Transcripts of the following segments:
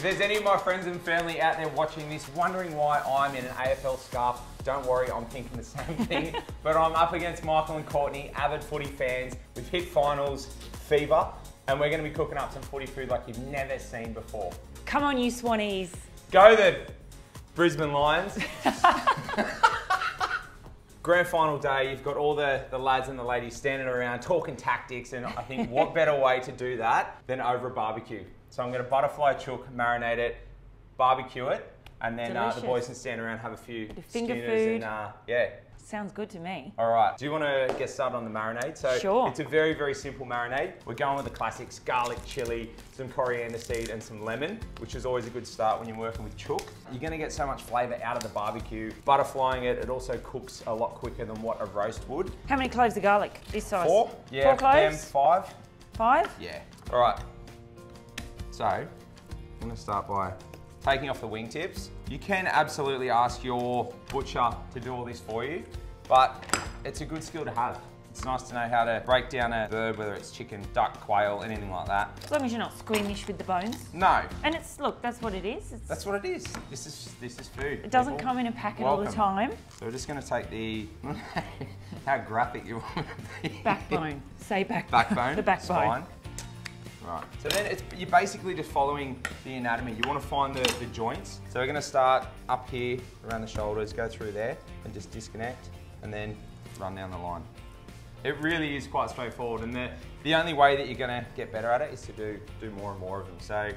If there's any of my friends and family out there watching this, wondering why I'm in an AFL scarf, don't worry, I'm thinking the same thing. but I'm up against Michael and Courtney, avid footy fans. We've hit finals, fever, and we're going to be cooking up some footy food like you've never seen before. Come on, you Swannies. Go the Brisbane Lions. Grand final day, you've got all the, the lads and the ladies standing around talking tactics, and I think what better way to do that than over a barbecue? So I'm going to butterfly chook, marinate it, barbecue it, and then uh, the Delicious. boys can stand around, have a few finger schooners food. and uh, yeah. Sounds good to me. All right. Do you want to get started on the marinade? So Sure. it's a very, very simple marinade. We're going with the classics: garlic, chili, some coriander seed, and some lemon, which is always a good start when you're working with chook. You're going to get so much flavour out of the barbecue. Butterflying it, it also cooks a lot quicker than what a roast would. How many cloves of garlic? This size? Four? Yeah. Four them, cloves? five? Five? Yeah. All right. So, I'm going to start by taking off the wingtips. You can absolutely ask your butcher to do all this for you, but it's a good skill to have. It's nice to know how to break down a bird, whether it's chicken, duck, quail, anything like that. As long as you're not squeamish with the bones. No, And it's, look, that's what it is. It's, that's what it is. This is this is food. it doesn't people. come in a packet all the time. So we're just going to take the how graphic you want to be. Backbone. Say backbone. backbone, the backbone. spine. Right. So then you're basically just following the anatomy. You want to find the, the joints. So we're going to start up here around the shoulders, go through there, and just disconnect, and then run down the line. It really is quite straightforward, and the, the only way that you're going to get better at it is to do do more and more of them. So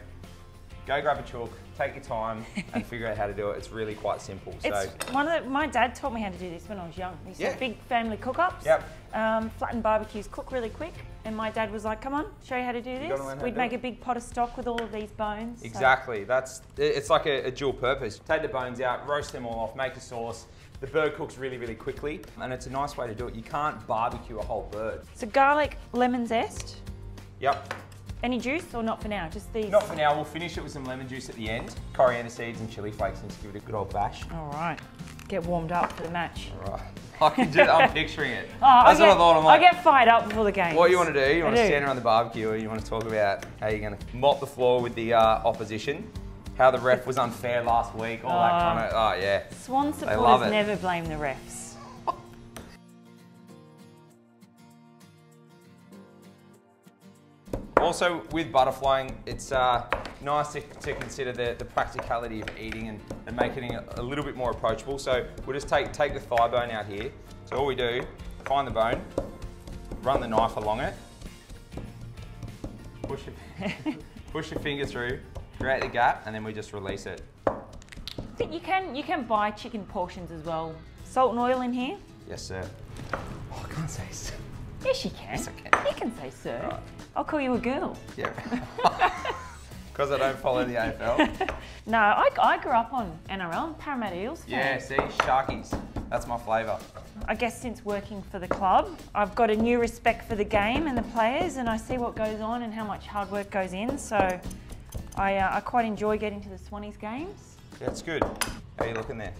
go grab a chalk, take your time, and figure out how to do it. It's really quite simple. So It's one of the, my dad taught me how to do this when I was young. We used Yeah. big family cook-ups. Yep. Um, flattened barbecues cook really quick. And my dad was like, come on, show you how to do this. gotta learn how to We'd do make it. a big pot of stock with all of these bones. so- Exactly. That's it's like a, a dual purpose. Take the bones out, roast them all off, make a sauce. The bird cooks really, really quickly, and it's a nice way to do it. You can't barbecue a whole bird. So garlic, lemon zest. Yep. Any juice or not for now? Just these. Not for now. We'll finish it with some lemon juice at the end, coriander seeds and chili flakes, and just give it a good old bash. All right. Get warmed up for the match. All right. I can do. I'm picturing it. Oh, That's I get, what I thought. I'm like, I get fired up before the game. what you want to do? You want to stand around the barbecue, or you want to talk about how you're going to mop the floor with the uh, opposition, how the ref was unfair last week, all that Oh. kind of. Oh yeah. Swan supporters never blame the refs. Also, with butterflying, it's uh, nice to, to consider the, the practicality of eating and, and making it a little bit more approachable. So we'll just take, take the thigh bone out here. So all we do, find the bone, run the knife along it, push your, push your finger through, create the gap, and then we just release it. You can you can buy chicken portions as well. Salt and oil in here. Yes, sir. Oh, I can't say. Yes, you can. Yes, I can. You can say sir. Right. I'll call you a girl. Yeah. Because I don't follow the AFL. No, I, I grew up on NRL, Parramatta Eels. fan. Yeah, see, Sharkies. That's my flavour. I guess since working for the club, I've got a new respect for the game and the players, and I see what goes on and how much hard work goes in. So I, uh, I quite enjoy getting to the Swannies games. That's good. How are you looking there?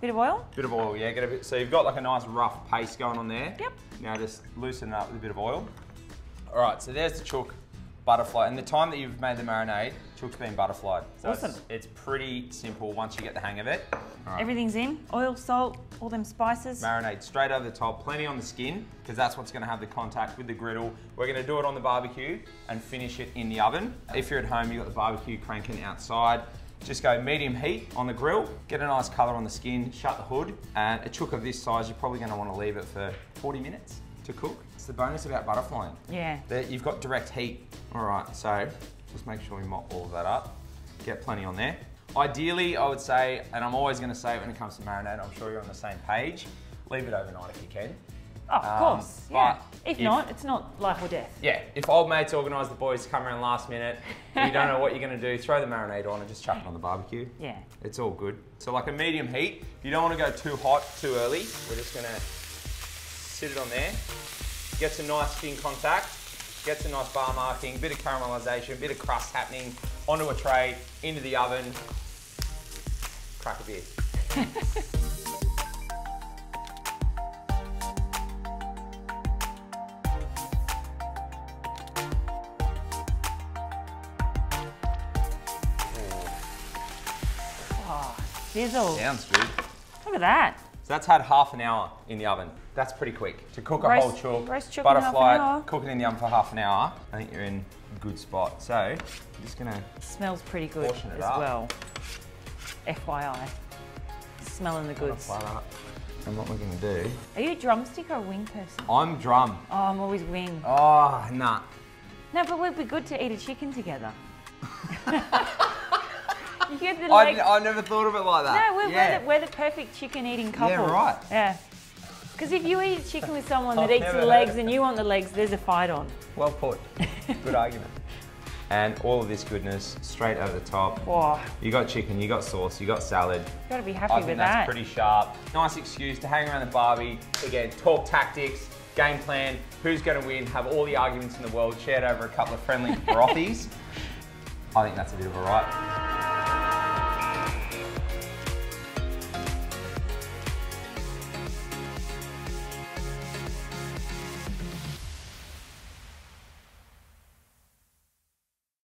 Bit of oil. Bit of oil, yeah. Get a bit. So you've got like a nice rough paste going on there. Yep. Now just loosen it up with a bit of oil. All right, so there's the chook butterfly. And the time that you've made the marinade, chook's been butterflied. So Awesome. It's, it's pretty simple once you get the hang of it. Right. Everything's in. Oil, salt, all them spices. Marinade straight over the top, plenty on the skin, because that's what's gonna have the contact with the griddle. We're gonna do it on the barbecue and finish it in the oven. If you're at home, you've got the barbecue cranking outside. Just go medium heat on the grill, get a nice color on the skin, shut the hood, and a chook of this size, you're probably gonna wanna leave it for 40 minutes to cook. It's the bonus about butterflying. Yeah. That you've got direct heat. All right, so just make sure we mop all of that up. Get plenty on there. Ideally, I would say, and I'm always gonna say it when it comes to marinade, I'm sure you're on the same page, leave it overnight if you can. Oh, of Um, course. Yeah. If, if- not, it's not life or death. Yeah, if old mates organise the boys to come around last minute, and you don't know what you're gonna do, throw the marinade on and just chuck it on the barbecue. Yeah. It's all good. So like a medium heat, if you don't wanna go too hot too early, we're just gonna sit it on there, get some nice skin contact, get some nice bar marking, bit of caramelisation, bit of crust happening, onto a tray, into the oven, crack a beer. sizzle. Sounds good. Look at that. So that's had half an hour in the oven. That's pretty quick. To cook a Roast- whole chook, roast chook in half an butterfly, cook it in the oven for half an hour, I think you're in a good spot. So, I'm just gonna, Smells pretty good it as up. well. FYI. Smelling the goods. And what we're gonna do, Are you a drumstick or a wing person? I'm drum. Oh, I'm always wing. Oh, nah. No, but would be good to eat a chicken together. you get the I, leg. I never thought of it like that. no, we're, yeah. we're, the, we're the perfect chicken eating couple. Yeah, right. Yeah. Because if you eat chicken with someone that eats the legs and you want the legs, there's a fight on. Well put. Good argument. And all of this goodness straight over the top. Wow, You got chicken, you got sauce, you got salad. you gotta be happy I with think that. that's pretty sharp. Nice excuse to hang around the barbie. Again, talk tactics, game plan, who's going to win, have all the arguments in the world shared over a couple of friendly brothies. I think that's a bit of a right.